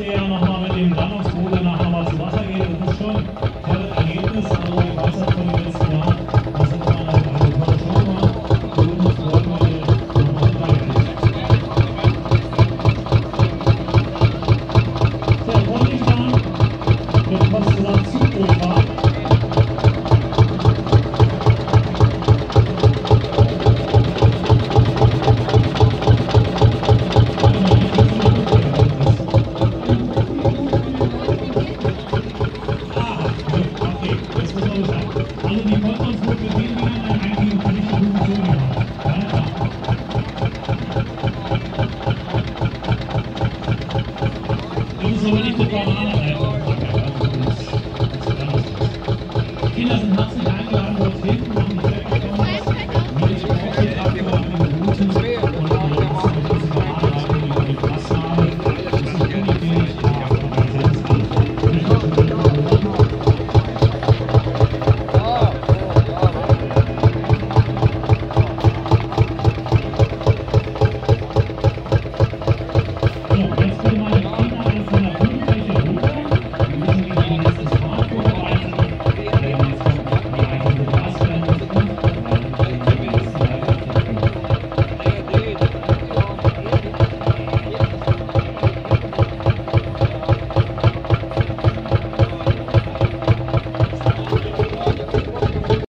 musste er nochmal mit dem Landungsboot danach nochmal zu Wasser gehen. Das ist schon ein tolles Ergebnis. Also ich weiß das von den letzten Jahren. Das hat man also eine tolle Show gemacht. Und uns wollten wir nochmal bleiben. So, Vorsichtern, mit was zusammen Zugboot Also die Vollkontrolle mit den Dingern dann eigentlich